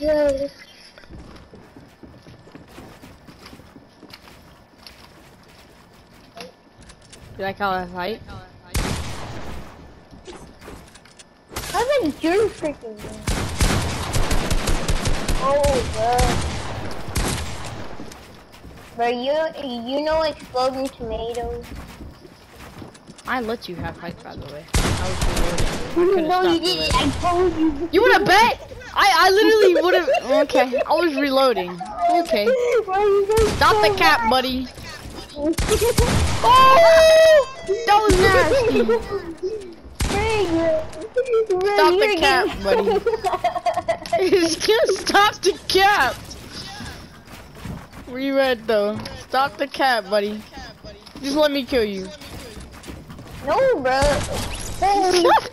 god. You like how I fight? How did you freaking win? Oh, bro. Bro, you, you know exploding tomatoes? I let you have height, by the way. I was. I No, you didn't. I told you. You wanna bet? I I literally would have. Okay, I was reloading. Okay, stop the cap, buddy. Oh, that was nasty. Stop the cap, buddy. Stop the cap. You though? Stop the cap, buddy. Just let me kill you. No, bro.